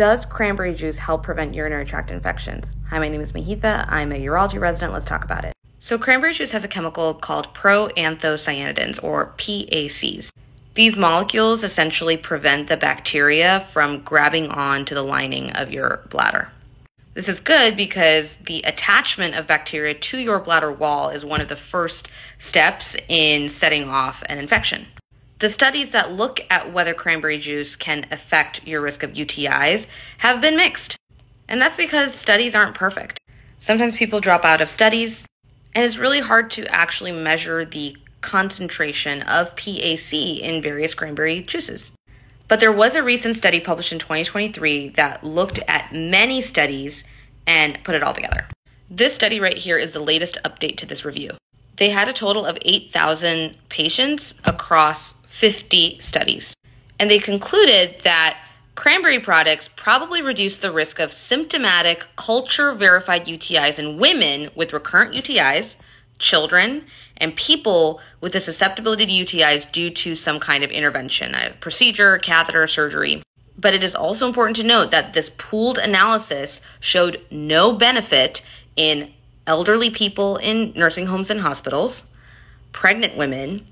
Does cranberry juice help prevent urinary tract infections? Hi, my name is Maheetha. I'm a urology resident. Let's talk about it. So, cranberry juice has a chemical called proanthocyanidins, or PACs. These molecules essentially prevent the bacteria from grabbing on to the lining of your bladder. This is good because the attachment of bacteria to your bladder wall is one of the first steps in setting off an infection. The studies that look at whether cranberry juice can affect your risk of UTIs have been mixed. And that's because studies aren't perfect. Sometimes people drop out of studies, and it's really hard to actually measure the concentration of PAC in various cranberry juices. But there was a recent study published in 2023 that looked at many studies and put it all together. This study right here is the latest update to this review. They had a total of 8,000 patients across 50 studies. And they concluded that cranberry products probably reduce the risk of symptomatic culture verified UTIs in women with recurrent UTIs, children, and people with a susceptibility to UTIs due to some kind of intervention, a procedure, catheter, surgery. But it is also important to note that this pooled analysis showed no benefit in elderly people in nursing homes and hospitals, pregnant women,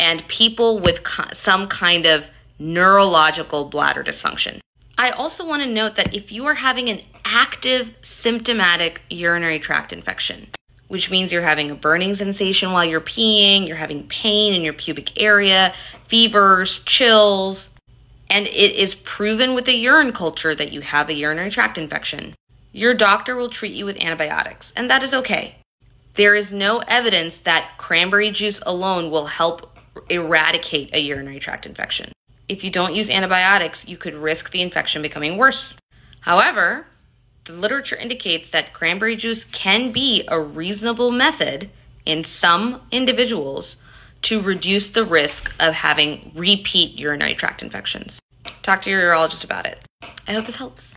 and people with some kind of neurological bladder dysfunction. I also want to note that if you are having an active symptomatic urinary tract infection, which means you're having a burning sensation while you're peeing, you're having pain in your pubic area, fevers, chills, and it is proven with a urine culture that you have a urinary tract infection, your doctor will treat you with antibiotics, and that is okay. There is no evidence that cranberry juice alone will help eradicate a urinary tract infection. If you don't use antibiotics, you could risk the infection becoming worse. However, the literature indicates that cranberry juice can be a reasonable method in some individuals to reduce the risk of having repeat urinary tract infections. Talk to your urologist about it. I hope this helps.